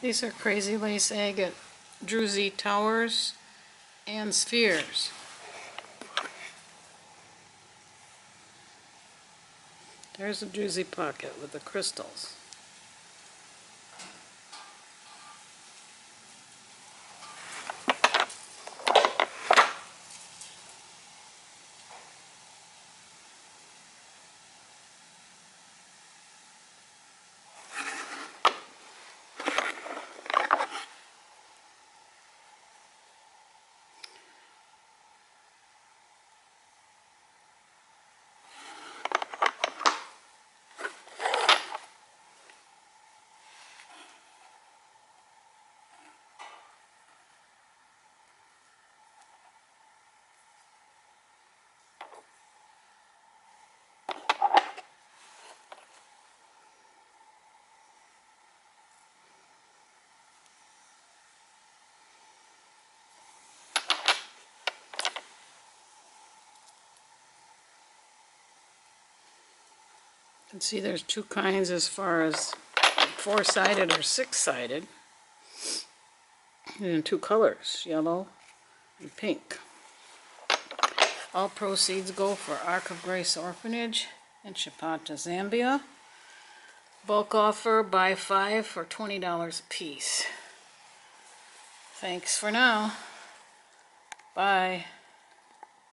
These are Crazy Lace Agate Druzy Towers and Spheres. There's a Druzy pocket with the crystals. You can see there's two kinds as far as four-sided or six-sided. And in two colors, yellow and pink. All proceeds go for Ark of Grace Orphanage in Chipata, Zambia. Bulk offer, buy five for $20 a piece. Thanks for now. Bye.